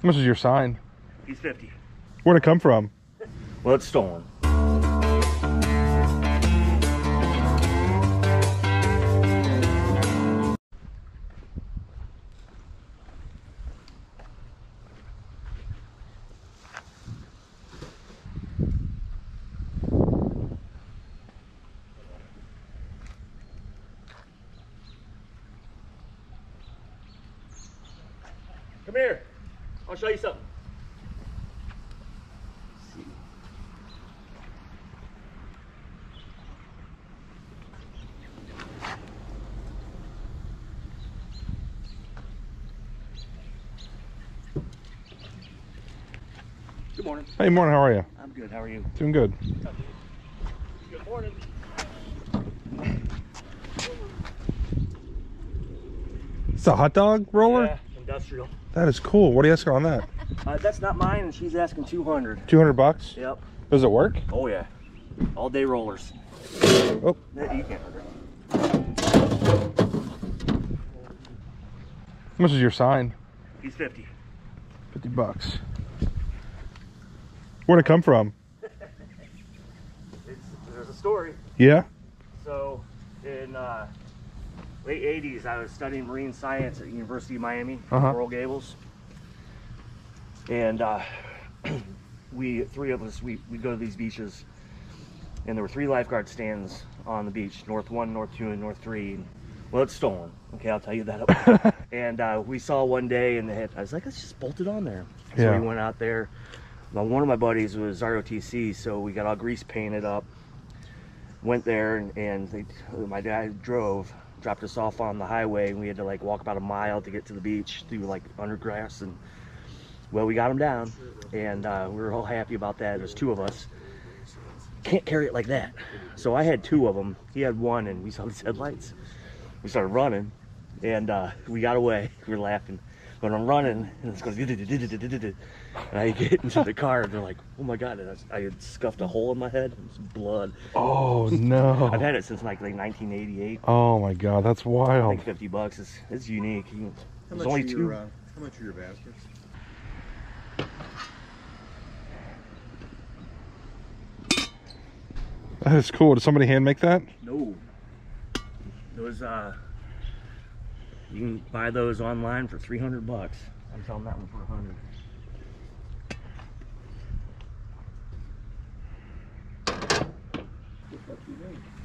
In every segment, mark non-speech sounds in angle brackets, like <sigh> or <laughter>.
How much is your sign? He's 50. Where'd it come from? Well, it's stolen. Come here. I'll show you something. Good morning. Hey, morning. How are you? I'm good. How are you? Doing good. Good morning. It's a hot dog roller. Yeah, industrial. That is cool. What do you ask her on that? Uh, that's not mine, and she's asking 200. Two hundred bucks. Yep. Does it work? Oh yeah. All day rollers. Oh, You can't hurt how much is your sign? He's 50. Fifty bucks. Where'd it come from? <laughs> It's, there's a story. Yeah. So, in uh, late 80s, I was studying marine science at University of Miami, Uh-huh. Coral Gables. And uh, <clears throat> we, three of us, we, we go to these beaches. And there were three lifeguard stands on the beach, North 1, North 2, and North 3. And, well, it's stolen. Okay, I'll tell you that. <laughs> and uh, we saw one day, and they had, I was like, let's just bolt it on there. So Yeah. we went out there. Now, one of my buddies was ROTC, so we got all grease painted up went there and, and they, my dad drove dropped us off on the highway and we had to like walk about a mile to get to the beach through like undergrass and well we got him down. And uh, we were all happy about that. There's two of us. Can't carry it like that. So i had two of them he had one and we saw these <laughs> headlights we started running and uh, we got away. We were laughing. But i'm running and it's going <laughs> and i get into the car and they're like oh my god and I, I had scuffed a hole in my head and it's blood Oh no. <laughs> I've had it since like like 1988. Oh my god, that's I wild. think 50 bucks is it's unique. You- How There's much only are two. your, uh, how much are your bastards? That is cool. Did somebody hand make that? No. Those uh, you can buy those online for 300 bucks. I'm selling that one for 100. Just what you need.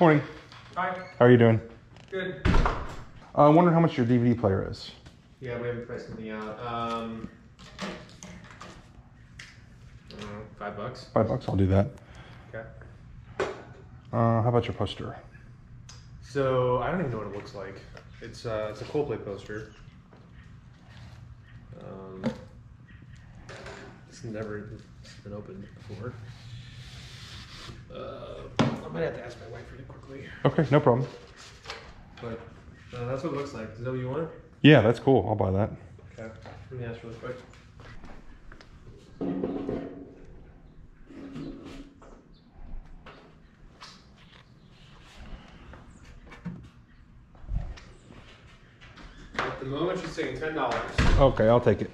Morning. Hi. How are you doing? Good. Uh, I wonder how much your DVD player is. Yeah, we haven't priced something out. Um, know, five bucks. Five bucks. I'll do that. Okay. Uh, how about your poster? So I don't even know what it looks like. It's uh, it's a Coldplay poster. Um, it's never been opened before. Uh, I might have to ask my wife really quickly. Okay, no problem. But uh, that's what it looks like. Is that what you want? Yeah, that's cool. I'll buy that. Okay. Let me ask really quick. At the moment, she's saying ten dollars. Okay, I'll take it.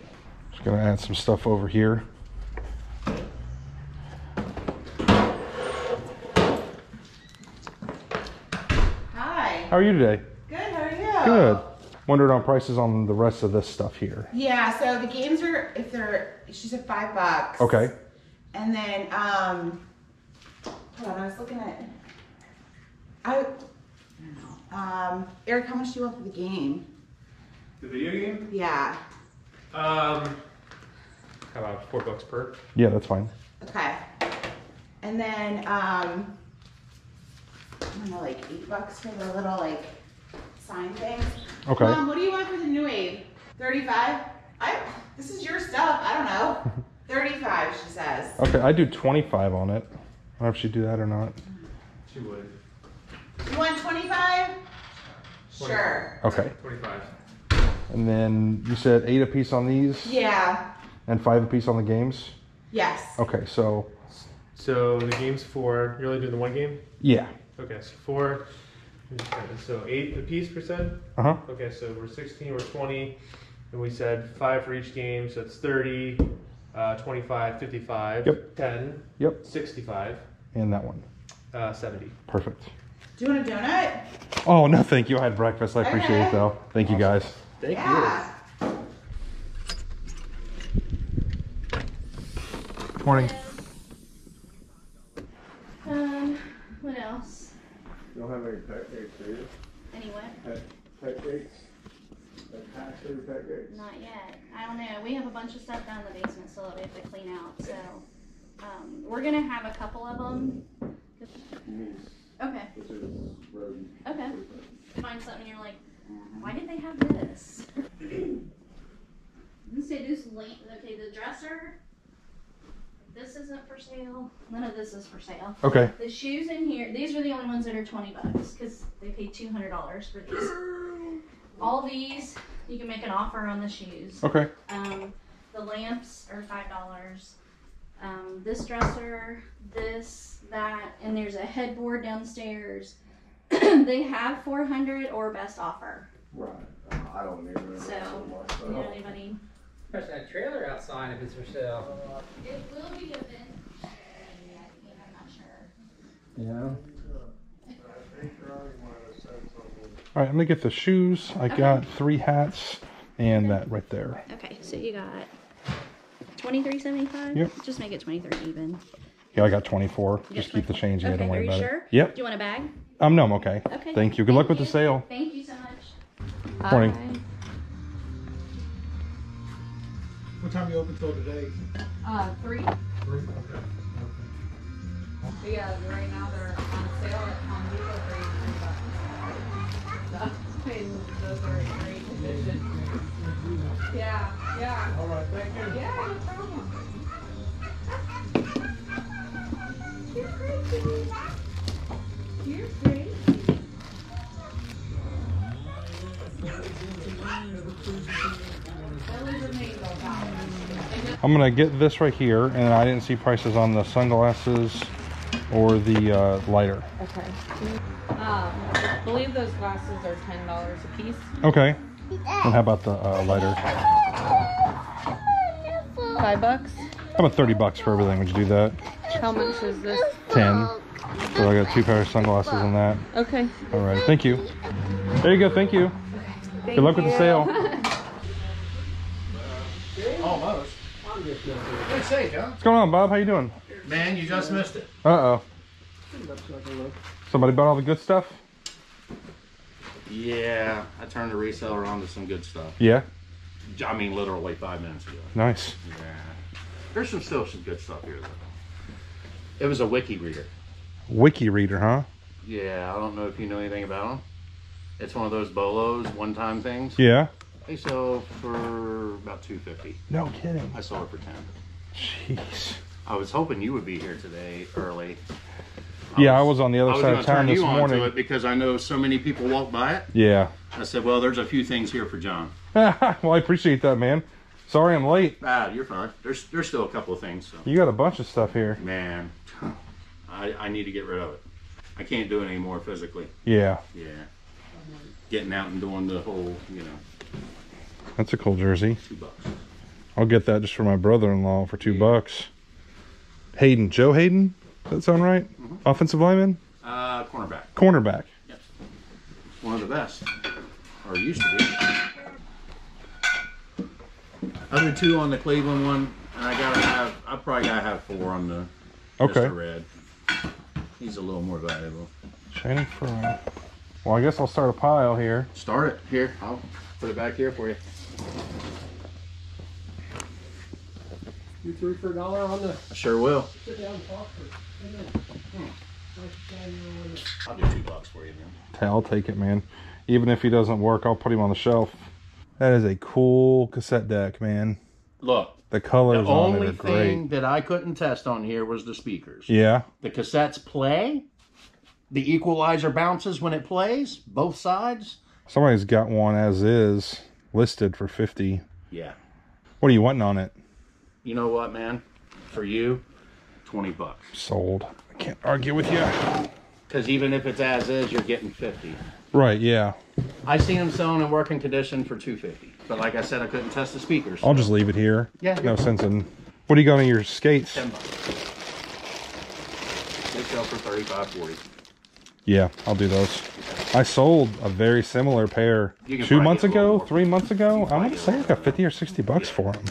Just gonna add some stuff over here. Hi. How are you today? Good. How are you? Good. Wondered on prices on the rest of this stuff here. Yeah. So the games are if they're she said five bucks. Okay. And then um, hold on. I was looking at. I. I don't know. Um, Eric, how much do you want for the game? The video game? Yeah. Um, how about four bucks per? Yeah, that's fine. Okay. And then um, I don't know, like eight bucks for the little like sign thing. Okay. Mom, what do you want for the new wave? 35? I, this is your stuff. I don't know. <laughs> 35, she says. Okay, I do 25 on it. I don't know if she'd do that or not. She would. You want 25? Sure. Okay. 25. And then you said eight apiece on these Yeah. and five apiece on the games. Yes. Okay, so So the game's four. You're only doing the one game? yeah. Okay, so four. So eight apiece percent? Uh huh. Okay, so we're 16, we're 20, and we said five for each game, so it's 30, uh, 25, 55, Yep. 10, Yep. 65, And that one. uh, 70. Perfect. Do you want a donut? Oh no, thank you. I had breakfast. I appreciate it though. Thank you guys. Thank yeah. Morning. Um, what else? You don't have any pet gates, do you? Anyway, Pet, pet gates? Attached to pet gates? not yet. I don't know. We have a bunch of stuff down in the basement still that we have to clean out. So, um, we're gonna have a couple of them. Means, Okay. which is road. Okay. Find something and you're like, why did they have this? <clears throat> Let's say this late. Okay, the dresser. This isn't for sale. None of this is for sale. Okay. The shoes in here, these are the only ones that are 20 bucks because they paid $200 for these. All these, you can make an offer on the shoes. Okay. Um, the lamps are $5. Um, this dresser, this, that, and there's a headboard downstairs. <clears throat> they have 400 or best offer. Right. Uh, I don't even know So, so much. You know anybody? There's that trailer outside if it's for sale. It will be given. I'm not sure. Yeah. All right. Let me get the shoes. I got three hats and that right there. Okay, so you got twenty three seventy five. Yep. Just make it twenty three even. Yeah, I got 24. You Just got keep the change. Yeah, Okay, don't worry are you about sure? it. Yep. Do you want a bag? Um, no, I'm okay. Okay. Thank you. Good luck with the sale. Thank you so much. Morning. Bye. What time you open till today? Uh, three. But yeah, right now they're on sale at Home Depot for eighty-three bucks. <laughs> So, I those are in great condition. Yeah, yeah. All right, thank you. Yeah, no problem. You're great. Billy remains on top. I'm gonna get this right here, and I didn't see prices on the sunglasses or the uh, lighter. Okay. Um, I believe those glasses are ten dollars a piece. Okay. And how about the uh, lighter? Five bucks. How about 30 bucks for everything? Would you do that? How much is this? 10. So I got two pairs of sunglasses and that. Okay. All right. Thank you. There you go. Thank you. Good luck with the sale. <laughs> Good sake, huh? What's going on, Bob? How you doing? Man, you just missed it. Uh oh. Somebody bought all the good stuff? Yeah, I turned the reseller on to some good stuff. Yeah. I mean, literally five minutes ago. Nice. Yeah. There's some still some good stuff here though. It was a WikiReader. Wiki reader, huh? Yeah, I don't know if you know anything about them. It's one of those bolos, one-time things. Yeah. They sell for about two fifty. No kidding. I sold it for ten. Jeez. I was hoping you would be here today early. Yeah, I was on the other side of town this morning. to it because I know so many people walk by it. Yeah. I said, well, there's a few things here for John. <laughs> well, I appreciate that, man. Sorry I'm late. Ah, you're fine. There's there's still a couple of things. So. You got a bunch of stuff here. Man, <laughs> I, I need to get rid of it. I can't do it anymore physically. Yeah. Yeah. Getting out and doing the whole, you know, That's a cool jersey. two bucks. I'll get that just for my brother-in-law for two bucks. Haden, Joe Haden. Does that sound right? Offensive lineman, Uh, cornerback. cornerback. Yes. One of the best. Or used to be. Other two on the Cleveland one, and I gotta have, I probably gotta have four on the Okay. Mr. Red. He's a little more valuable. Channing Frye. Well, I guess I'll start a pile here. Start it. Here, I'll put it back here for you. You threw for a dollar on the I sure will. sit down talk for. I'll do two bucks for you, man. Okay, I'll take it, man. Even if he doesn't work, I'll put him on the shelf. That is a cool cassette deck, man. Look, The the colors on it only thing that I couldn't test on here was the speakers. Yeah. The cassettes play. The equalizer bounces when it plays, both sides. Somebody's got one as is listed for 50. Yeah. What are you wanting on it? You know what, man? For you, 20 bucks. Sold. I can't argue with you. Because even if it's as is, you're getting 50. Right, yeah. I seen them selling in working condition for 250. But like I said, I couldn't test the speakers. I'll just leave it here. Yeah, No sense in. What do you got on your skates? 10 bucks. They sell for 35, 40. Yeah, I'll do those. I sold a very similar pair two months get a little ago, three months ago. I probably want to say I got 50 or 60 bucks for them.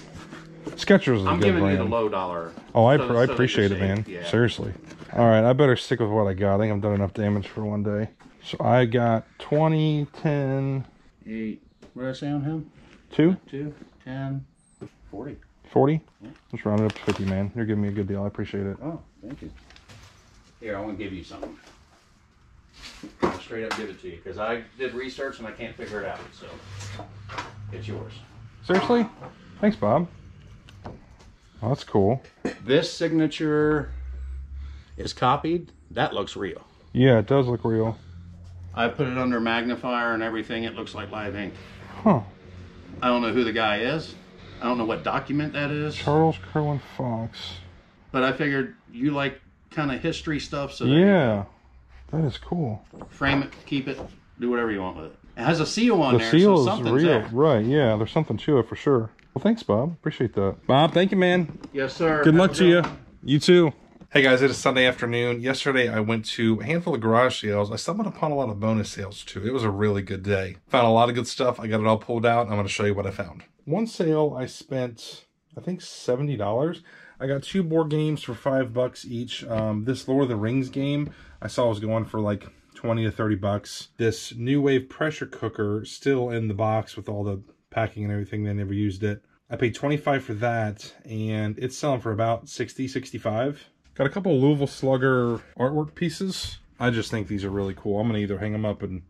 Skechers is a I'm good giving brand. you the low dollar. Oh, I, so- pr- so I appreciate it, man. Yeah. Seriously. All right, I better stick with what I got. I think I've done enough damage for one day. So I got 20, 10, Eight. What did I say on him? 2, Two, 10, 40. 40. Yeah. Let's round it up to 50, man. You're giving me a good deal. I appreciate it. Oh, thank you. Here, I want to give you something. I'll straight up give it to you because I did research and I can't figure it out. So it's yours. Seriously? Thanks, Bob. Oh, that's cool. This signature is copied. That looks real. Yeah, it does look real. I put it under magnifier and everything. It looks like live ink. Huh. I don't know who the guy is. I don't know what document that is. Charles Kerwin Fox. But I figured you like kind of history stuff, so there Yeah. That is cool. frame it, keep it, do whatever you want with it. It has a seal on The there, seal so is something's real. there. Right, yeah. There's something to it for sure. Well, thanks, Bob. Appreciate that. Bob, thank you, man. Yes, sir. Good Have luck to good you. You too. Hey guys, it is Sunday afternoon. Yesterday I went to a handful of garage sales. I stumbled upon a lot of bonus sales too. It was a really good day. Found a lot of good stuff. I got it all pulled out. I'm going to show you what I found. One sale I spent, I think $70. I got two board games for five bucks each. Um, this Lord of the Rings game I saw it was going for like 20 to 30 bucks. This New Wave pressure cooker still in the box with all the packing and everything. They never used it. I paid 25 for that and it's selling for about 60, 65. Got a couple Louisville Slugger artwork pieces. I just think these are really cool. I'm gonna either hang them up in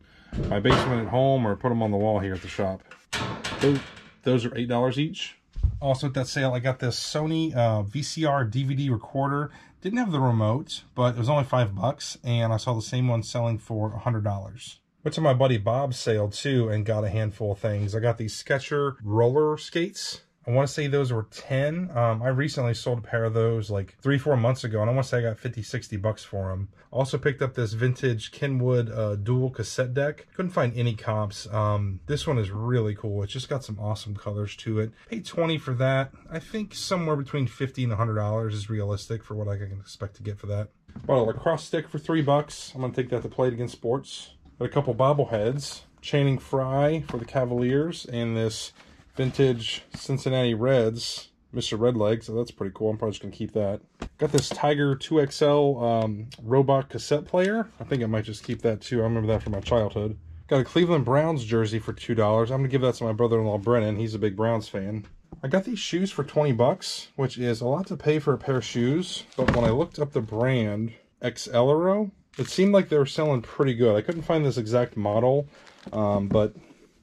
my basement at home or put them on the wall here at the shop. Those, those are $8 each. Also at that sale, I got this Sony uh, VCR DVD recorder. Didn't have the remote, but it was only five bucks, and I saw the same one selling for a hundred dollars. Went to my buddy Bob's sale too and got a handful of things. I got these Sketcher roller skates. I want to say those were 10. Um, I recently sold a pair of those like three, four months ago, and I want to say I got 50, 60 bucks for them. Also picked up this vintage Kenwood uh, dual cassette deck. Couldn't find any comps. Um, this one is really cool. It's just got some awesome colors to it. Paid 20 for that. I think somewhere between 50 and $100 is realistic for what I can expect to get for that. Bought a lacrosse stick for three bucks. I'm going to take that to play it against sports. Got a couple bobbleheads. Channing Frye for the Cavaliers and this vintage Cincinnati Reds, Mr. Redleg, so that's pretty cool. I'm probably just going to keep that. Got this Tiger 2XL um, robot cassette player. I think I might just keep that too. I remember that from my childhood. Got a Cleveland Browns jersey for $2. I'm going to give that to my brother-in-law, Brennan. He's a big Browns fan. I got these shoes for 20 bucks, which is a lot to pay for a pair of shoes. But when I looked up the brand, Excelero, it seemed like they were selling pretty good. I couldn't find this exact model, um, but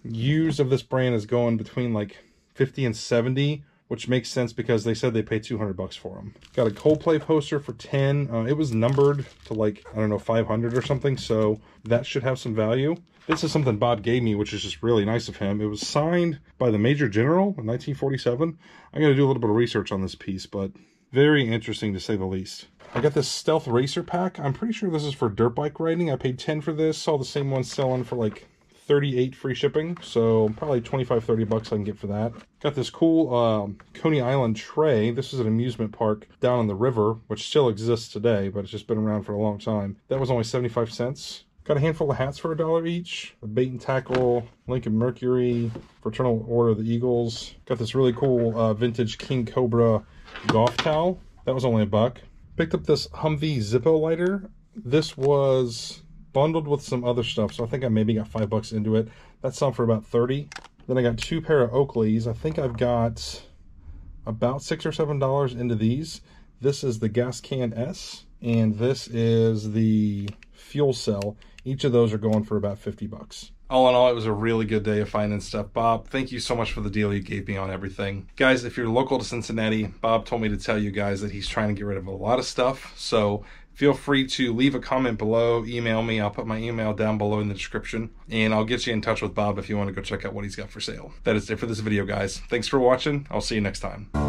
used of this brand is going between like 50 and 70 which makes sense because they said they paid 200 bucks for them got a coldplay poster for 10 uh, it was numbered to like i don't know 500 or something so that should have some value this is something bob gave me which is just really nice of him it was signed by the major general in 1947 i'm going to do a little bit of research on this piece but very interesting to say the least I got this Stealth Racer pack. I'm pretty sure this is for dirt bike riding. I paid 10 for this. Saw the same one selling for like 38 free shipping. So probably 25, 30 bucks I can get for that. Got this cool um, Coney Island tray. This is an amusement park down on the river, which still exists today, but it's just been around for a long time. That was only 75 cents. Got a handful of hats for a dollar each. A bait and tackle, Lincoln Mercury, Fraternal Order of the Eagles. Got this really cool uh, vintage King Cobra golf towel. That was only a buck. Picked up this Humvee Zippo lighter. This was bundled with some other stuff, so I think I maybe got five bucks into it. That's selling for about 30. Then I got two pair of Oakleys. I think I've got about six or seven dollars into these. This is the Gascan S, and this is the fuel cell. Each of those are going for about 50 bucks. All in all, it was a really good day of finding stuff. Bob, thank you so much for the deal you gave me on everything. Guys, if you're local to Cincinnati, Bob told me to tell you guys that he's trying to get rid of a lot of stuff. So feel free to leave a comment below, email me. I'll put my email down below in the description, and I'll get you in touch with Bob if you want to go check out what he's got for sale. That is it for this video, guys. Thanks for watching. I'll see you next time.